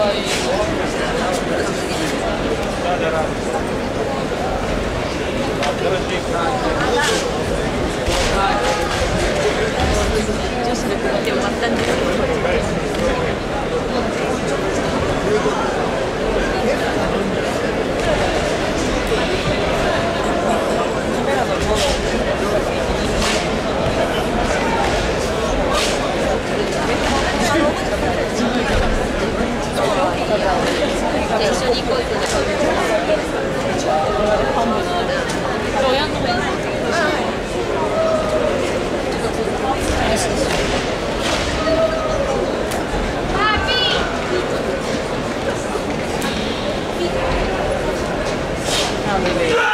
everybody じゃあ一緒に行こうって Yeah.